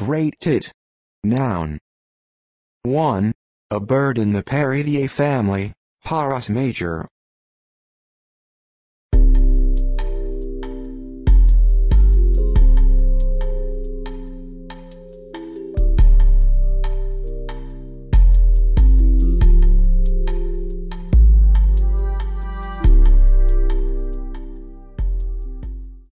Great tit. Noun. 1. A bird in the Paridae family, Parus major,